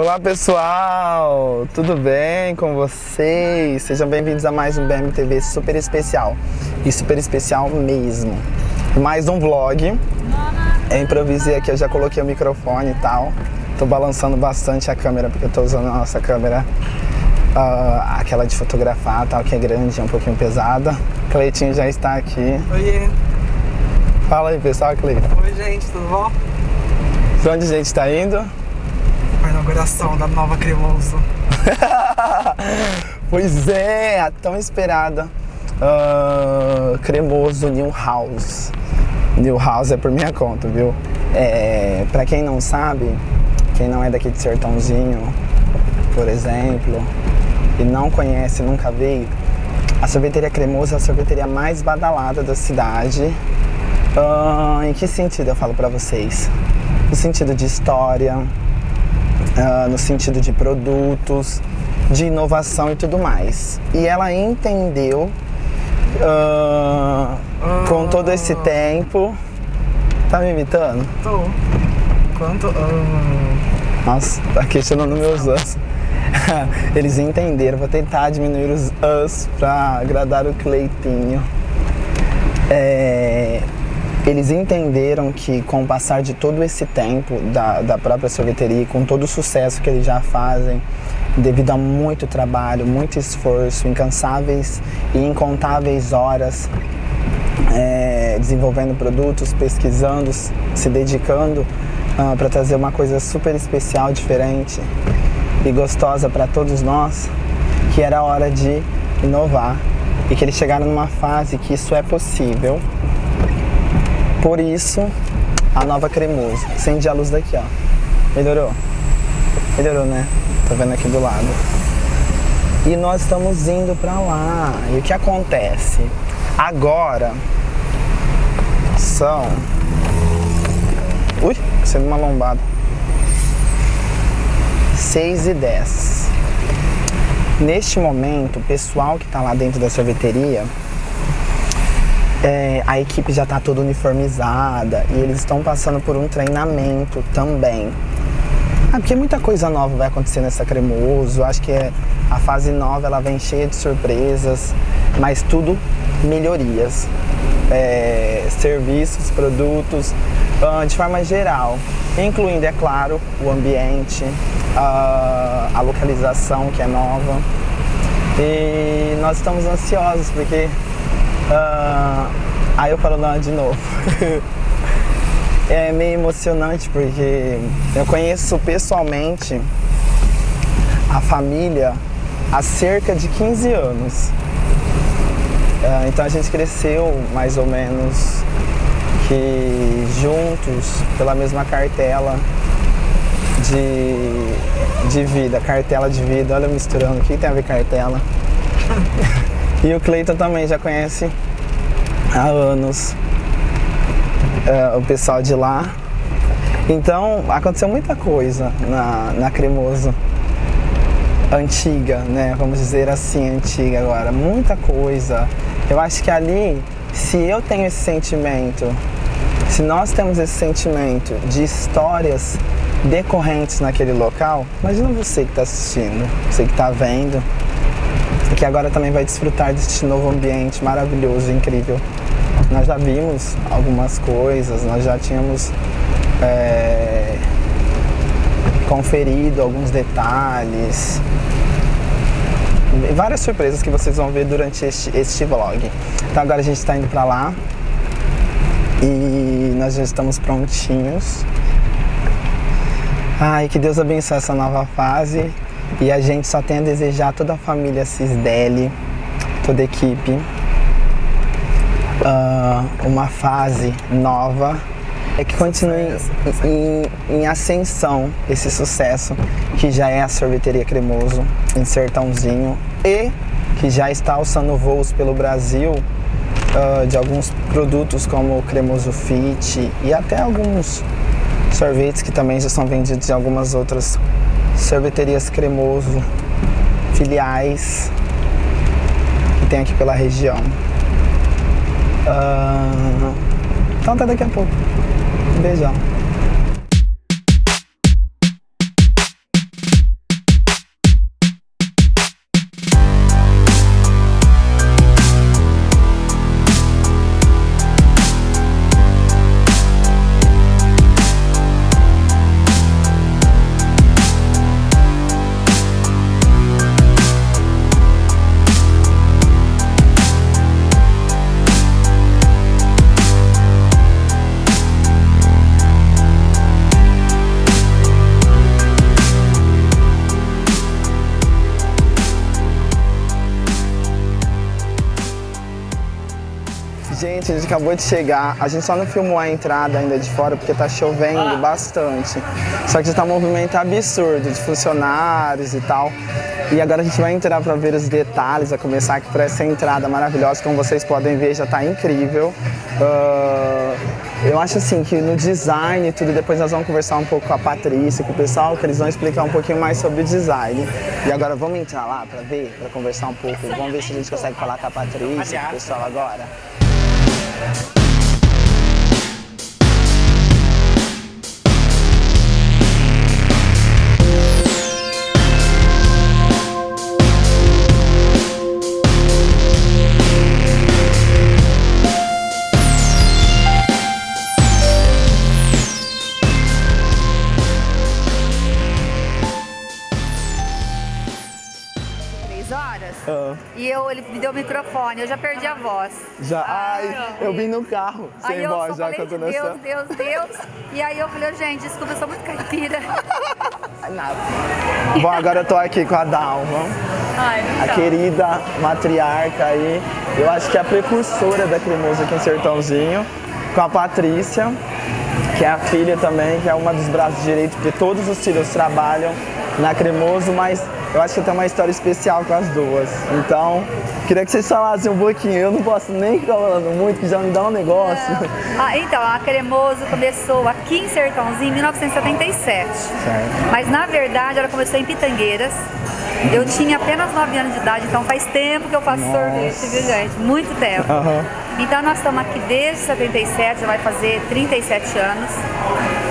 Olá pessoal, tudo bem com vocês? Sejam bem-vindos a mais um BMTV super especial e super especial mesmo. Mais um vlog. Eu improvisei aqui, eu já coloquei o microfone e tal. Tô balançando bastante a câmera porque eu tô usando a nossa câmera, uh, aquela de fotografar, tal, que é grande, é um pouquinho pesada. Cleitinho já está aqui. Oiê. Fala aí pessoal, Cleiton. Oi gente, tudo bom? Pra onde a gente tá indo? Inauguração da nova Cremoso. pois é, a tão esperada uh, Cremoso New House. New House é por minha conta, viu? É, pra quem não sabe, quem não é daqui de Sertãozinho, por exemplo, e não conhece, nunca veio, a sorveteria Cremoso é a sorveteria mais badalada da cidade. Uh, em que sentido eu falo para vocês? No sentido de história, uh, no sentido de produtos, de inovação e tudo mais. E ela entendeu uh, com todo esse tempo. Tá me imitando? Tô. Quanto. Nossa, tá questionando meus us. Eles entenderam, vou tentar diminuir os us pra agradar o Cleitinho. É, eles entenderam que com o passar de todo esse tempo da, da própria sorveteria, com todo o sucesso que eles já fazem, devido a muito trabalho, muito esforço, incansáveis e incontáveis horas é, desenvolvendo produtos, pesquisando, se dedicando uh, para trazer uma coisa super especial, diferente e gostosa para todos nós, que era hora de inovar e que eles chegaram numa fase que isso é possível por isso, a nova cremoso. Acende a luz daqui, ó. Melhorou? Melhorou, né? Tá vendo aqui do lado. E nós estamos indo para lá. E o que acontece? Agora são. Ui, sendo uma lombada. 6 e 10. Neste momento, o pessoal que está lá dentro da sorveteria é, a equipe já está toda uniformizada e eles estão passando por um treinamento também. Ah, porque muita coisa nova vai acontecer nessa Cremoso. Acho que é, a fase nova ela vem cheia de surpresas, mas tudo melhorias. É, serviços, produtos, uh, de forma geral, incluindo, é claro, o ambiente, a localização que é nova. E nós estamos ansiosos porque Uh, aí eu falo não de novo. é meio emocionante porque eu conheço pessoalmente a família há cerca de 15 anos. Uh, então a gente cresceu mais ou menos que juntos pela mesma cartela de, de vida, cartela de vida, olha misturando, o que tem a ver cartela? E o Cleiton também já conhece há anos uh, o pessoal de lá. Então aconteceu muita coisa na, na Cremoso antiga, né? Vamos dizer assim, antiga agora. Muita coisa. Eu acho que ali, se eu tenho esse sentimento, se nós temos esse sentimento de histórias decorrentes naquele local, imagina você que está assistindo, você que está vendo, que agora também vai desfrutar deste novo ambiente maravilhoso, incrível. Nós já vimos algumas coisas, nós já tínhamos é, conferido alguns detalhes, várias surpresas que vocês vão ver durante este, este vlog. Então agora a gente está indo para lá e nós já estamos prontinhos. Ai, que Deus abençoe essa nova fase e a gente só tem a desejar toda a família Cisdeli, toda a equipe, uh, uma fase nova. É que continue em, em, ascensão esse sucesso que já é a sorveteria Cremoso em Sertãozinho. E que já está alçando voos pelo Brasil uh, de alguns produtos como o Cremoso Fit e até alguns sorvetes que também já são vendidos em algumas outras sorveterias cremoso, filiais que tem aqui pela região. Uh, então até daqui a pouco. Beijão. Acabou de chegar. A gente só não filmou a entrada ainda de fora porque tá chovendo bastante. Só que já tá um movimento absurdo de funcionários e tal. E agora a gente vai entrar para ver os detalhes, a começar aqui por essa entrada maravilhosa, como vocês podem ver, já tá incrível. Uh, eu acho assim que no design e tudo, depois nós vamos conversar um pouco com a Patrícia, com o pessoal, que eles vão explicar um pouquinho mais sobre o design. E agora vamos entrar lá para ver, para conversar um pouco. Vamos ver se a gente consegue falar com a Patrícia, com o pessoal agora. Yeah. Me deu o microfone, eu já perdi a voz. Já, ai, eu vim no carro, sem eu voz já a de. Deus, Deus, Deus. E aí eu falei, gente, desculpa, eu sou muito caipira. Nada. Bom, agora eu tô aqui com a Dalma. Ai, a querida matriarca aí, eu acho que é a precursora da Cremoso aqui em Sertãozinho, com a Patrícia, que é a filha também, que é uma dos braços direitos, porque todos os filhos trabalham na Cremoso, mas eu acho que tem uma história especial com as duas. Então, queria que vocês falassem um pouquinho, eu não posso nem ficar falando muito, que já me dá um negócio. Ah, então, a Cremoso começou aqui em Sertãozinho em 1977. Certo. Mas na verdade ela começou em Pitangueiras. Eu tinha apenas 9 anos de idade, então faz tempo que eu faço Nossa. sorvete, viu gente? Muito tempo. Aham. Então nós estamos aqui desde 77, já vai fazer 37 anos.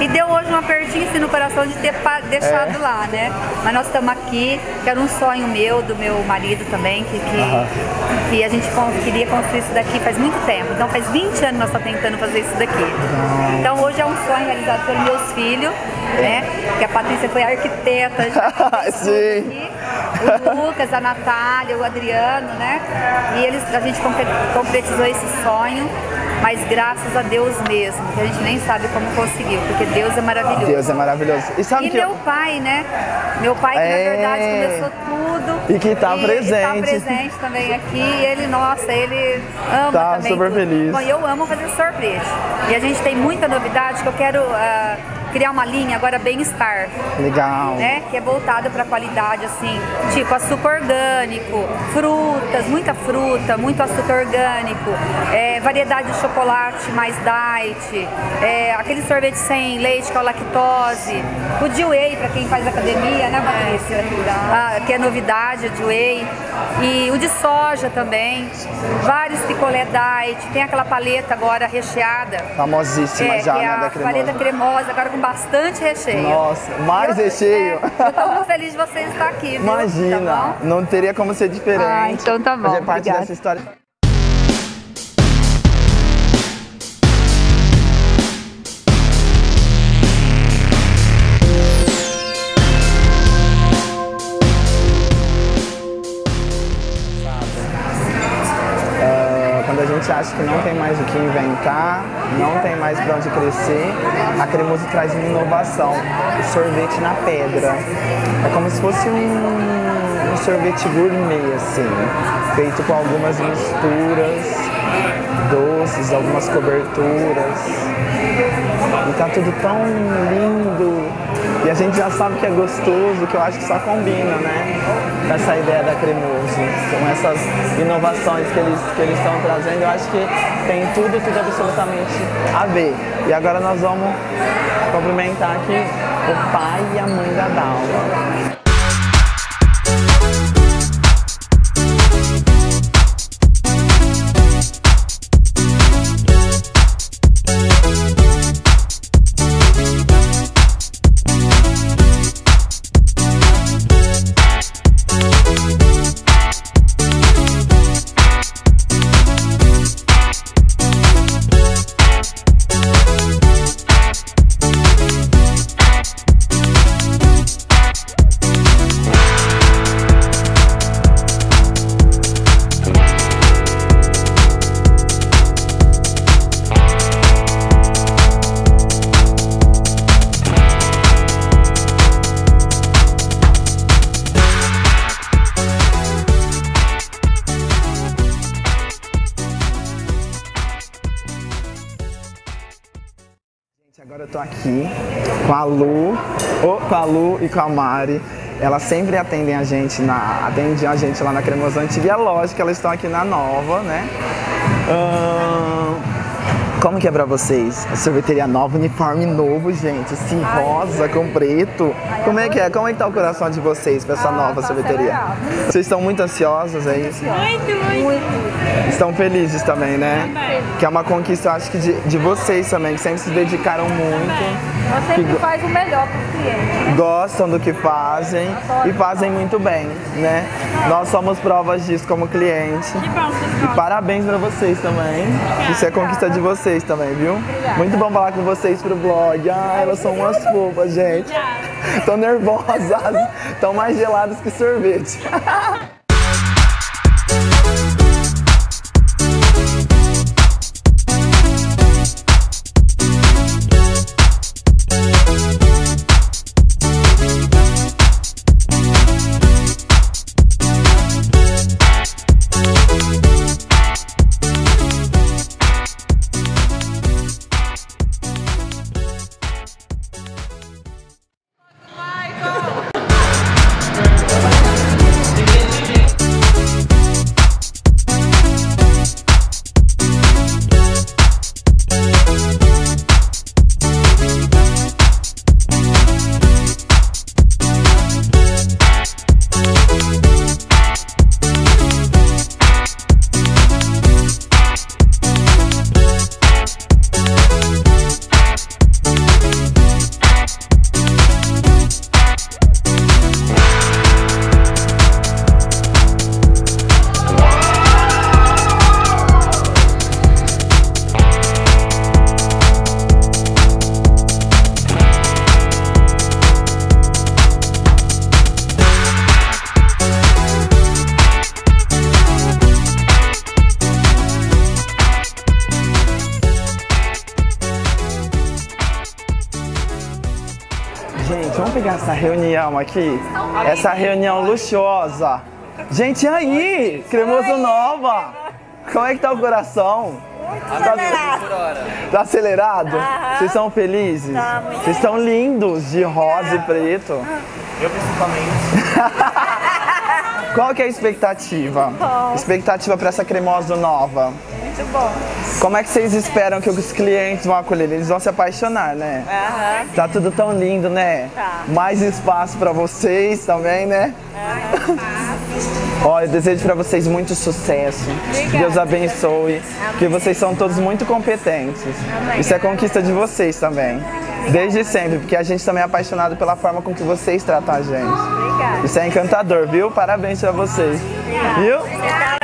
E deu hoje um apertinho assim no coração de ter deixado É. lá, né? Mas nós estamos aqui, que era um sonho meu, do meu marido também, que, que, que a gente queria construir isso daqui faz muito tempo. Então faz 20 anos nós estamos tentando fazer isso daqui. Então hoje é um sonho realizado pelos meus filhos, né? Que a Patrícia foi arquiteta. já Sim. aqui. O Lucas, a Natália, o Adriano, né? E eles, a gente concre- concretizou esse sonho, mas graças a Deus mesmo, que a gente nem sabe como conseguiu, porque Deus é maravilhoso. Deus é maravilhoso. E sabe E que meu pai, né? Meu pai que É. na verdade começou tudo. E que tá E presente. tá presente também aqui. E ele, nossa, ele ama Tá também. super tudo. feliz. Bom, eu amo fazer sorvete. E a gente tem muita novidade que eu quero ah, criar uma linha agora bem-estar legal. né? Que é voltado para qualidade, assim, tipo açúcar orgânico, frutas, muita fruta, muito açúcar orgânico, é, variedade de chocolate mais diet, é, aquele sorvete sem leite com a lactose, o de whey para quem faz academia, né, Patrícia? Ah, que é novidade, o de whey. E o de soja também, vários picolé diet, tem aquela paleta agora recheada. Famosíssima É, já, que é né, da cremosa. paleta cremosa, agora com bastante recheio. Nossa, mais Eu- recheio. É, eu tô muito feliz de você estar aqui, viu? Imagina, Tá não teria como ser diferente. Ah, então tá bom, Fazer parte obrigada. dessa história. Gente acha que não tem mais o que inventar, não tem mais para onde crescer, a Cremoso traz uma inovação, o sorvete na pedra. É como se fosse um, um sorvete gourmet, assim, feito com algumas misturas, doces, algumas coberturas. E tá tudo tão lindo. E a gente já sabe que é gostoso, que eu acho que só combina, né? Com essa ideia da cremoso. Com essas inovações que eles que eles estão trazendo, eu acho que tem tudo, tudo absolutamente a ver. E agora nós vamos cumprimentar aqui o pai e a mãe da Dalma. tô aqui com a Lu, com a Lu e com a Mari. Elas sempre atendem a gente na, atendem a gente lá na Cremosa Antiga e é lógico que elas estão aqui na Nova, né? Ahn, como que é pra vocês? A sorveteria nova, uniforme novo, gente. Esse rosa com preto. Como é que é? Como é que tá o coração de vocês pra essa nova tá sorveteria? Vocês estão muito ansiosos, é isso? Estão felizes também, né? Que é uma conquista, eu acho que de, de vocês também, que sempre se dedicaram muito, Nós Que faz o melhor para os clientes. gostam do que fazem e fazem muito bem, né? Nós somos provas disso como cliente. Que bom, E parabéns pra vocês também. Isso é conquista de vocês também, viu? Muito bom falar com vocês pro blog. Ah, elas são umas fofas, gente. Estão nervosas, estão mais geladas que sorvete. essa reunião aqui. Essa reunião luxuosa. Gente, e aí? Cremoso Nova. Como é que tá o coração? Tá, tá acelerado? Vocês são felizes? Vocês estão lindos de rosa e preto. Eu principalmente. Qual que é a expectativa? Expectativa para essa cremosa nova? Muito bom. Como é que vocês esperam que os clientes vão acolher? Eles vão se apaixonar, né? Aham. Tá tudo tão lindo, né? Tá. Mais espaço pra vocês também, né? Ó, eu desejo pra vocês muito sucesso. Que Deus abençoe. Que vocês são todos muito competentes. Isso é conquista de vocês também. Desde sempre, porque a gente também é apaixonado pela forma com que vocês tratam a gente. Obrigada. Isso é encantador, viu? Parabéns pra vocês. Viu? Também.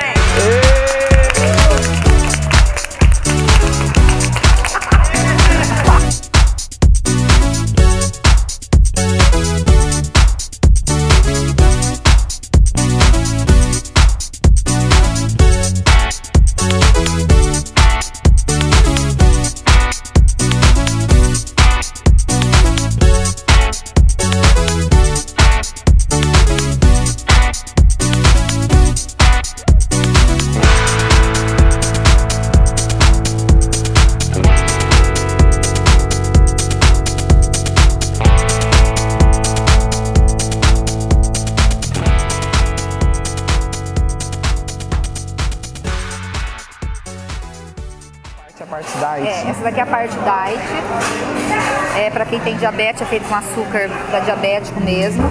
Quem tem diabetes, é feito com açúcar da diabético mesmo.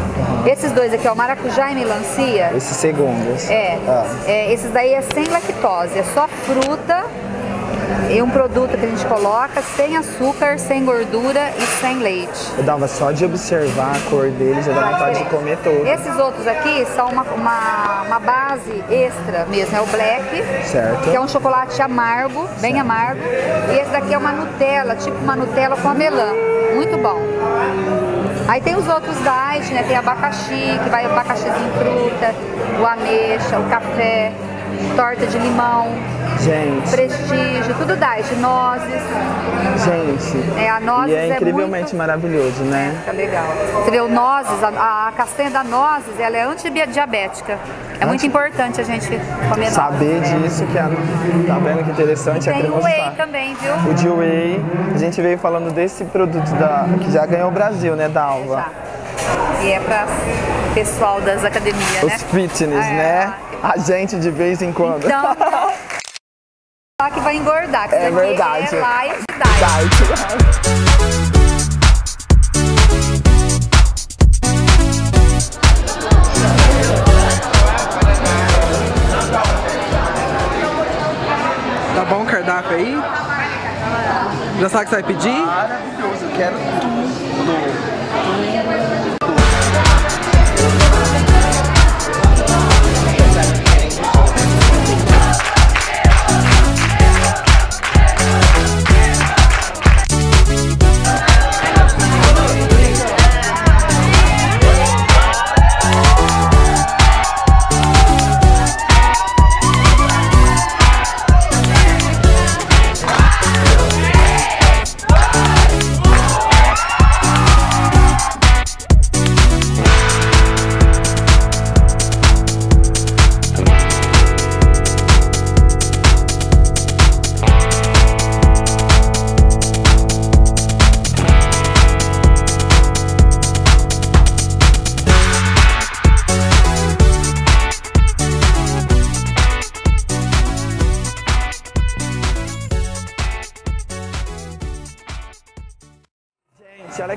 Esses dois aqui, ó, maracujá e melancia. Esses segundos. É, Ah. é, esses daí é sem lactose, é só fruta e um produto que a gente coloca sem açúcar, sem gordura e sem leite. Eu dava só de observar a cor dele, já dá vontade de comer todo. Esses outros aqui são uma, uma, uma base extra mesmo, é o black, Certo. que é um chocolate amargo, bem amargo. E esse daqui é uma Nutella, tipo uma Nutella com amelã, muito bom. Aí tem os outros diet, né? Tem abacaxi, que vai abacaxizinho fruta, o ameixa, o café. torta de limão, Gente, prestígio, tudo diet, nozes. gente. É, a nozes E é é incrivelmente muito- maravilhoso, né? Fica legal. Você vê o nozes, a, a castanha da nozes, ela é antidiabética. É muito Anti- importante a gente comer Saber nozes. disso, que a, tá vendo que interessante? a Tem o cremosa whey tá- também, viu? O de whey, a gente veio falando desse produto da, que já ganhou o Brasil, né, da Alva? Já. E é para pessoal das academias, Os né? fitness, É. né? A gente de vez em quando. Então, que vai engordar, que É isso aqui verdade. É light. Diet. Tá bom o cardápio aí? Já sabe o que você vai pedir? Maravilhoso, eu quero tudo.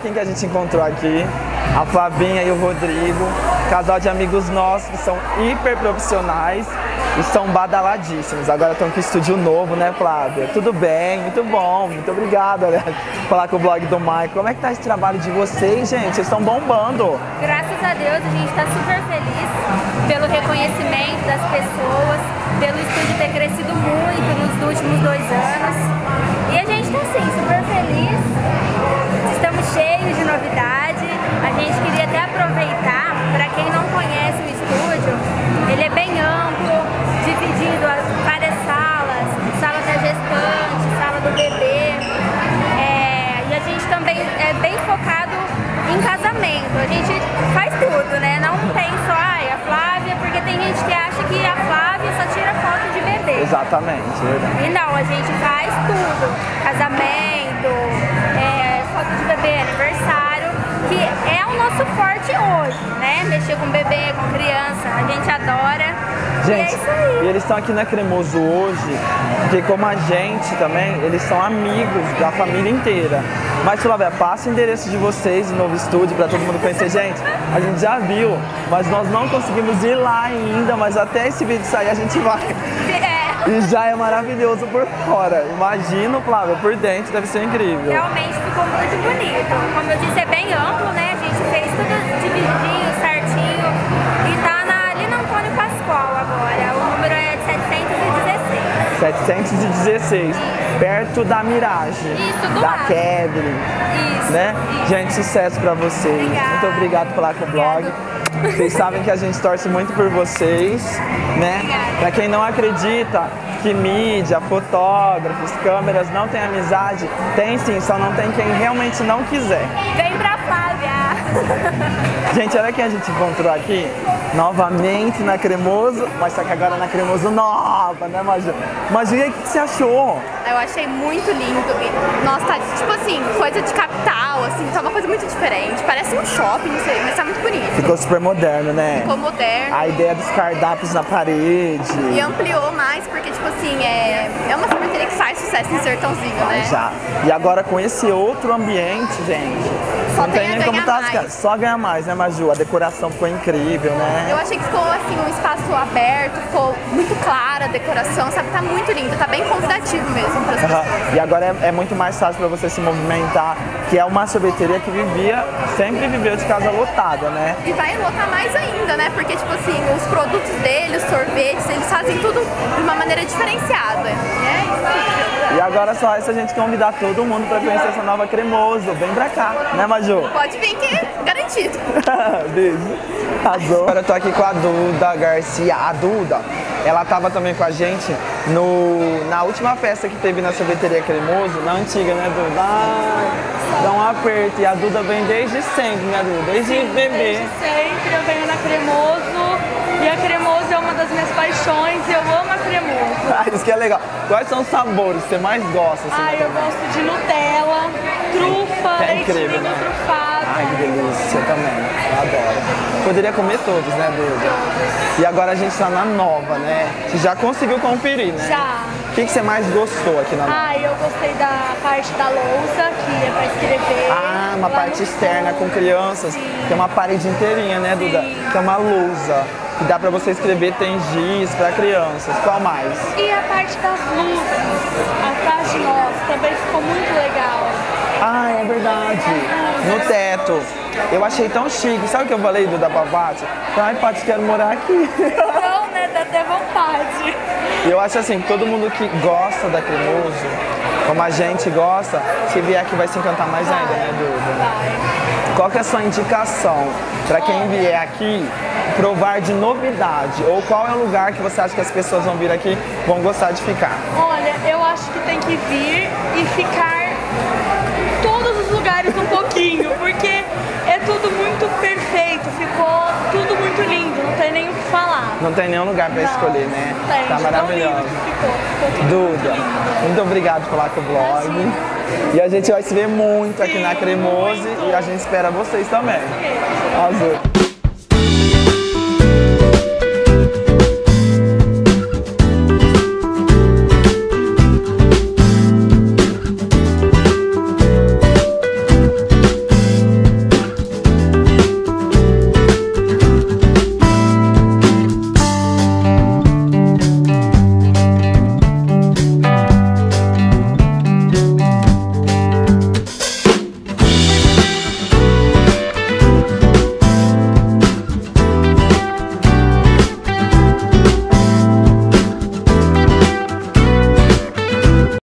Quem que a gente encontrou aqui. A Flavinha e o Rodrigo, casal de amigos nossos que são hiper profissionais e são badaladíssimos. Agora estão com estúdio novo, né, Flávia? Tudo bem, muito bom, muito obrigado. Olha, falar com o blog do Mike. Como é que tá esse trabalho de vocês, gente? Vocês estão bombando. Graças a Deus, a gente está super feliz pelo reconhecimento das pessoas, pelo estúdio ter crescido muito nos últimos dois anos. E a gente está assim, super feliz. Com bebê, com criança, a gente adora. e é Gente, isso aí. e eles estão aqui na Cremoso hoje, porque como a gente também, eles são amigos da família inteira. Mas, Flávia, passa o endereço de vocês, o novo estúdio, para todo mundo conhecer. Gente, a gente já viu, mas nós não conseguimos ir lá ainda, mas até esse vídeo sair a gente vai. É, E já é maravilhoso por fora. Imagino, Flávia, por dentro deve ser incrível. realmente ficou muito bonito. Como eu disse, é bem amplo, né? A gente fez tudo divididinho, certinho. 716. 716, perto da Mirage, Isso, da lado. Kevin. Isso. né? isso. Gente, sucesso pra vocês. Obrigada. Muito obrigado pela com o blog. Vocês sabem que a gente torce muito por vocês, né? Pra quem não acredita que mídia, fotógrafos, câmeras não tem amizade, tem sim, só não tem quem realmente não quiser. Vem pra Flávia! Gente, olha quem a gente encontrou aqui. Novamente na Cremoso, mas só que agora na Cremoso nova, né, Maju? Maju, e aí, o que você achou? Eu achei muito lindo. Nossa, tá tipo assim, coisa de capital, assim, tá uma coisa muito diferente. Parece um shopping, não sei, mas tá muito bonito. Ficou super moderno, né? Ficou moderno. A ideia dos cardápios na parede. E ampliou mais, porque, tipo assim, é, é uma sorveteria que faz sucesso em Sertãozinho, né? Já. E agora com esse outro ambiente, gente. Só não tem nem como tá mais. Só ganhar mais, né, Maju? A decoração ficou incrível, né? Eu achei que ficou, assim, um espaço aberto, ficou muito clara a decoração, sabe? Tá muito lindo, tá bem convidativo mesmo para as pessoas. E agora é, é muito mais fácil para você se movimentar, que é uma sorveteria que vivia, sempre viveu de casa lotada, né? E vai lotar mais ainda, né? Porque, tipo assim, os produtos dele, os sorvetes, eles fazem tudo de uma maneira diferenciada. E é isso. E agora só resta a gente convidar todo mundo para conhecer essa nova cremoso. Vem pra cá, né, Maju? Pode vir que é garantido. Beijo. Arrasou. Agora eu tô aqui com a Duda Garcia. A Duda, ela tava também com a gente no, na última festa que teve na sorveteria Cremoso, na antiga, né, Duda? Ai, dá um aperto. E a Duda vem desde sempre, né, Duda? Desde bebê. Desde sempre eu venho na Cremoso e a Cremoso é uma das minhas paixões e eu amo a Cremoso. Ah, isso que é legal. Quais são os sabores que você mais gosta? Assim, Ai, na eu gosto de Nutella, trufa, É leite incrível, ninho né? trufado. Ai, que delícia também. Eu adoro. Poderia comer todos, né, Duda? E agora a gente tá na nova, né? Você já conseguiu conferir, né? Já. O que, que você mais gostou aqui na nova? Ai, eu gostei da parte da lousa, que é pra escrever. Ah, uma parte externa fundo. com crianças. Tem uma parede inteirinha, né, Duda? Sim. Que é uma lousa. Que dá pra você escrever, tem giz pra crianças. Qual mais? E a parte das luzes, atrás de nós, também ficou muito legal. Ah, é verdade. No teto. Eu achei tão chique. Sabe o que eu falei, Duda Pavati? Ai, Paty, quero morar aqui. Né? Dá até vontade. E eu acho assim, todo mundo que gosta da Cremoso, como a gente gosta, se vier aqui vai se encantar mais ainda, né, Duda? Vai. Qual que é a sua indicação para quem vier aqui provar de novidade? Ou qual é o lugar que você acha que as pessoas vão vir aqui vão gostar de ficar? Olha, eu acho que tem que vir e ficar em todos os lugares um pouquinho, muito lindo, não tem nem o que falar. Não tem nenhum lugar para escolher, né? Tem, Tá maravilhoso. ficou, ficou Duda, muito lindo. muito obrigado por lá com o vlog. E a gente vai se ver muito aqui Sim, na Cremoso muito. e a gente espera vocês também. Azul.